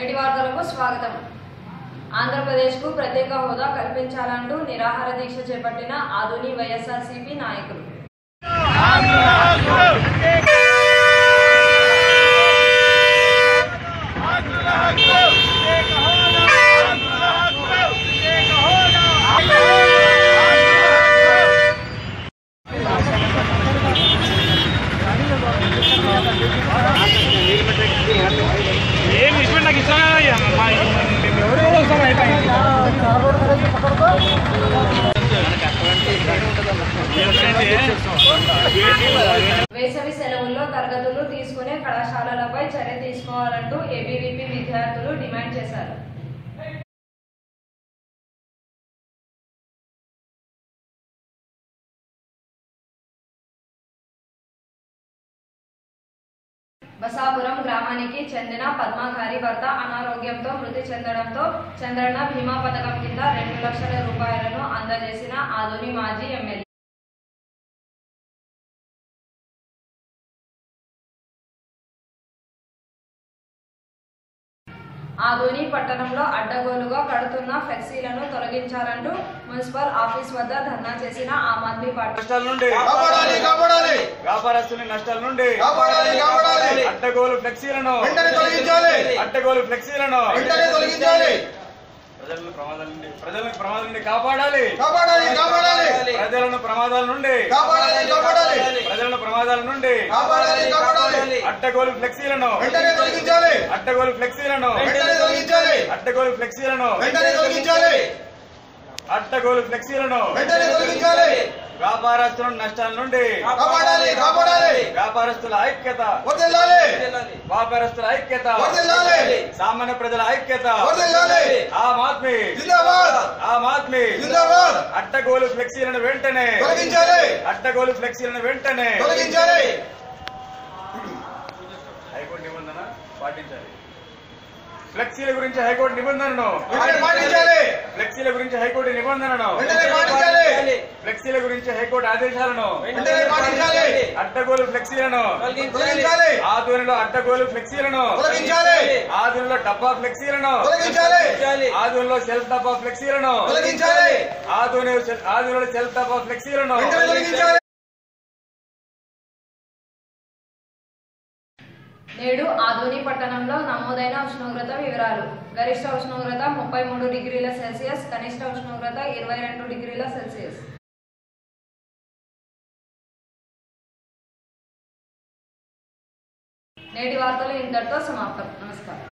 నేటి వార్తలకు స్వాగతం. ఆంధ్రప్రదేశ్కు ప్రత్యేక హోదా కల్పించాలంటూ నిరాహార దీక్ష చేపట్టిన ఆధుని వైఎస్ఆర్సీపీ నాయకులు. వేసవి సెలవుల్లో తరగతులు తీసుకునే కళాశాలలపై చర్య తీసుకోవాలంటూ ఏబీవీపీ విద్యార్థులు డిమాండ్ చేశారు. బసాపురం గ్రామానికి చెందిన పద్మాగారి భర్త అనారోగ్యంతో మృతి చెందడంతో చంద్రన్న భీమా పథకం కింద రెండు లక్షల రూపాయలను అందజేసిన ఆధుని మాజీ ఎమ్మెల్యే. ఆదోని పట్టణంలో అడ్డగోలుగా కడుతున్న ఫ్లెక్సీలను తొలగించాలంటూ మున్సిపల్ ఆఫీస్ వద్ద ధర్నా చేసిన ఆమ్ ఆద్మీ పార్టీ. వ్యాపారస్తుని నష్టాల నుండి. అడ్డగోలు ఫ్లెక్సీలను. వెంటనే తొలగించాలి. అడ్డగోలు ఫ్లెక్సీలను. వెంటనే తొలగించాలి. ప్రజలను ప్రమాదాల నుండి ప్రజలను ప్రమాదాల నుండి కాపాడాలి. కాపాడాలి కాపాడాలి. ప్రజలను ప్రమాదాల నుండి. కాపాడాలి కాపాడాలి. ప్రజలను ప్రమాదాల నుండి. కాపాడాలి కాపాడాలి. అడ్డగోలు ఫ్లెక్సీలను వెంటనే తొలగించాలి. అడ్డగోలు ఫ్లెక్సీలను వెంటనే తొలగించాలి. అడ్డగోలు ఫ్లెక్సీలను వెంటనే తొలగించాలి. అడ్డగోలు ఫ్లెక్సీలను వెంటనే తొలగించాలి. వ్యాపారస్తుల నష్టాల నుండి. కాపాడాలి కాపాడాలి. వ్యాపారస్తుల ఐక్యత. వర్దిల్లాలి వ్యాపారస్తుల ఐక్యత. వర్దిల్లాలి సామాన్య ప్రజల ఐక్యత. వర్దిల్లాలి ఆమ్ ఆద్మీ. జిందాబాద్. ఆమ్ ఆద్మీ. జిందాబాద్. అడ్డగోలు ఫ్లెక్సీలను వెంటనే. తొలగించాలి. అడ్డగోలు ఫ్లెక్సీలను వెంటనే. తొలగించాలి. పాటించాలి. ఫ్లెక్సీల గురించి హైకోర్టు నిబంధనను ఫ్లెక్సీల గురించి హైకోర్టు నిబంధనను ఫ్లెక్సీల గురించి హైకోర్టు ఆదేశాలను అడ్డగోలు ఫ్లెక్సీలను తొలగించాలి. ఆధునిలో అడ్డగోలు ఫ్లెక్సీలను తొలగించాలి. ఆధునిలో డబ్బా ఫ్లెక్సీలను తొలగించాలి. ఆధునిలో సెల్ఫ్ డబ్బా ఫ్లెక్సీలను ఆధునిలో సెల్ఫ్ డబ్బా ఫ్లెక్సీలను నేడు ఆధోని పట్టణంలో నమోదైన ఉష్ణోగ్రత వివరాలు. గరిష్ట ఉష్ణోగ్రత ముప్పై మూడు డిగ్రీల సెల్సియస్ కనిష్ట ఉష్ణోగ్రత ఇరవై రెండు డిగ్రీల సెల్సియస్. నేటి వార్తలు ఇంతటితో సమాప్తం. నమస్కారం.